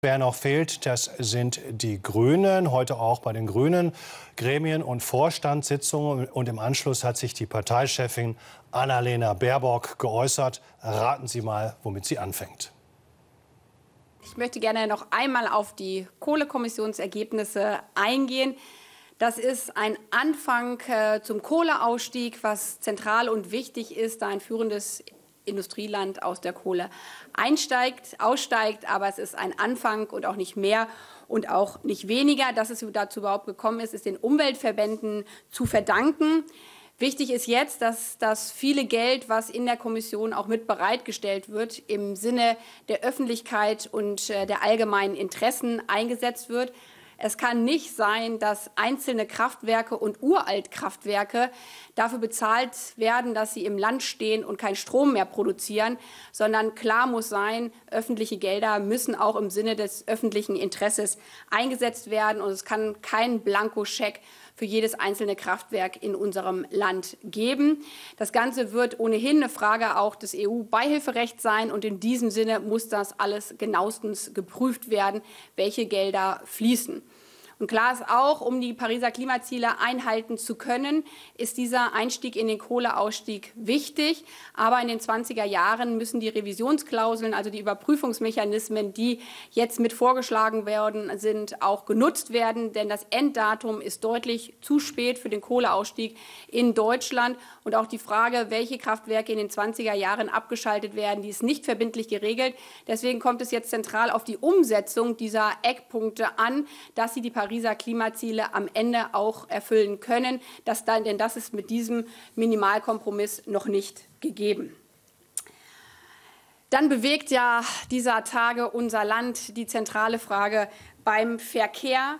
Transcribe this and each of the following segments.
Wer noch fehlt, das sind die Grünen. Heute auch bei den Grünen Gremien- und Vorstandssitzungen. Und im Anschluss hat sich die Parteichefin Annalena Baerbock geäußert. Raten Sie mal, womit sie anfängt. Ich möchte gerne noch einmal auf die Kohlekommissionsergebnisse eingehen. Das ist ein Anfang äh, zum Kohleausstieg, was zentral und wichtig ist, da ein führendes Industrieland aus der Kohle einsteigt, aussteigt, aber es ist ein Anfang und auch nicht mehr und auch nicht weniger. Dass es dazu überhaupt gekommen ist, ist den Umweltverbänden zu verdanken. Wichtig ist jetzt, dass das viele Geld, was in der Kommission auch mit bereitgestellt wird, im Sinne der Öffentlichkeit und äh, der allgemeinen Interessen eingesetzt wird. Es kann nicht sein, dass einzelne Kraftwerke und Uraltkraftwerke dafür bezahlt werden, dass sie im Land stehen und keinen Strom mehr produzieren, sondern klar muss sein, öffentliche Gelder müssen auch im Sinne des öffentlichen Interesses eingesetzt werden und es kann kein Blankoscheck für jedes einzelne Kraftwerk in unserem Land geben. Das Ganze wird ohnehin eine Frage auch des EU-Beihilferechts sein und in diesem Sinne muss das alles genauestens geprüft werden, welche Gelder fließen. Und klar ist auch, um die Pariser Klimaziele einhalten zu können, ist dieser Einstieg in den Kohleausstieg wichtig. Aber in den 20er Jahren müssen die Revisionsklauseln, also die Überprüfungsmechanismen, die jetzt mit vorgeschlagen werden, sind, auch genutzt werden. Denn das Enddatum ist deutlich zu spät für den Kohleausstieg in Deutschland. Und auch die Frage, welche Kraftwerke in den 20er Jahren abgeschaltet werden, die ist nicht verbindlich geregelt. Deswegen kommt es jetzt zentral auf die Umsetzung dieser Eckpunkte an, dass sie die Pariser Pariser Klimaziele am Ende auch erfüllen können. Das dann, denn das ist mit diesem Minimalkompromiss noch nicht gegeben. Dann bewegt ja dieser Tage unser Land die zentrale Frage beim Verkehr.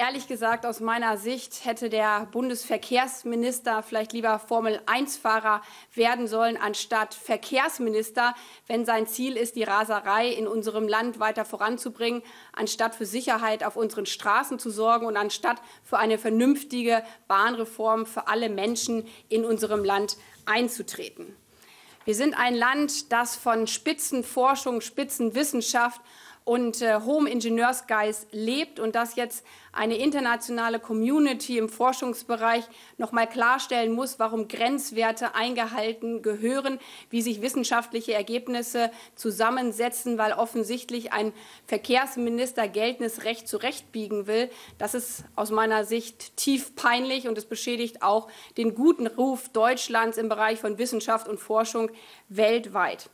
Ehrlich gesagt, aus meiner Sicht hätte der Bundesverkehrsminister vielleicht lieber Formel-1-Fahrer werden sollen, anstatt Verkehrsminister, wenn sein Ziel ist, die Raserei in unserem Land weiter voranzubringen, anstatt für Sicherheit auf unseren Straßen zu sorgen und anstatt für eine vernünftige Bahnreform für alle Menschen in unserem Land einzutreten. Wir sind ein Land, das von Spitzenforschung, Spitzenwissenschaft und äh, hohem Ingenieursgeist lebt und das jetzt eine internationale Community im Forschungsbereich noch mal klarstellen muss, warum Grenzwerte eingehalten gehören, wie sich wissenschaftliche Ergebnisse zusammensetzen, weil offensichtlich ein Verkehrsminister geltendes Recht zurechtbiegen will. Das ist aus meiner Sicht tief peinlich und es beschädigt auch den guten Ruf Deutschlands im Bereich von Wissenschaft und Forschung weltweit.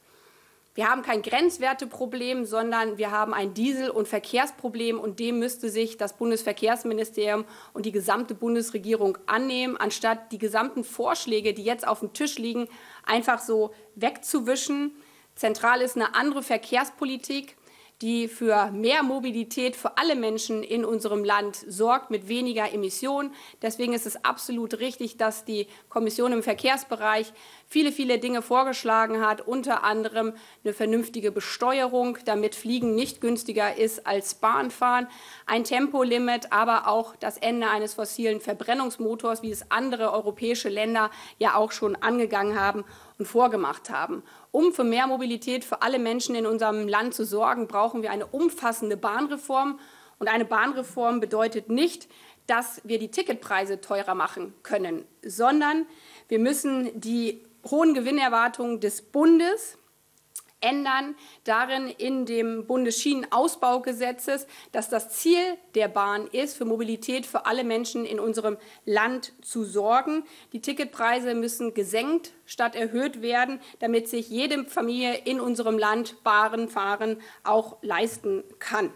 Wir haben kein Grenzwerteproblem, sondern wir haben ein Diesel- und Verkehrsproblem und dem müsste sich das Bundesverkehrsministerium und die gesamte Bundesregierung annehmen, anstatt die gesamten Vorschläge, die jetzt auf dem Tisch liegen, einfach so wegzuwischen. Zentral ist eine andere Verkehrspolitik die für mehr Mobilität für alle Menschen in unserem Land sorgt, mit weniger Emissionen. Deswegen ist es absolut richtig, dass die Kommission im Verkehrsbereich viele, viele Dinge vorgeschlagen hat, unter anderem eine vernünftige Besteuerung, damit Fliegen nicht günstiger ist als Bahnfahren, ein Tempolimit, aber auch das Ende eines fossilen Verbrennungsmotors, wie es andere europäische Länder ja auch schon angegangen haben und vorgemacht haben. Um für mehr Mobilität für alle Menschen in unserem Land zu sorgen, brauchen wir eine umfassende Bahnreform. Und eine Bahnreform bedeutet nicht, dass wir die Ticketpreise teurer machen können, sondern wir müssen die hohen Gewinnerwartungen des Bundes ändern darin in dem Bundesschienenausbaugesetzes, dass das Ziel der Bahn ist, für Mobilität für alle Menschen in unserem Land zu sorgen. Die Ticketpreise müssen gesenkt statt erhöht werden, damit sich jede Familie in unserem Land Bahn fahren auch leisten kann.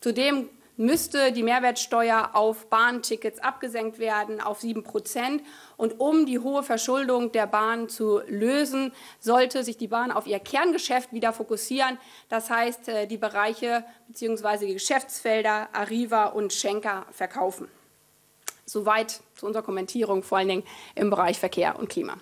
Zudem müsste die Mehrwertsteuer auf Bahntickets abgesenkt werden auf 7 Prozent. Und um die hohe Verschuldung der Bahn zu lösen, sollte sich die Bahn auf ihr Kerngeschäft wieder fokussieren. Das heißt, äh, die Bereiche bzw. die Geschäftsfelder Arriva und Schenker verkaufen. Soweit zu unserer Kommentierung, vor allen Dingen im Bereich Verkehr und Klima.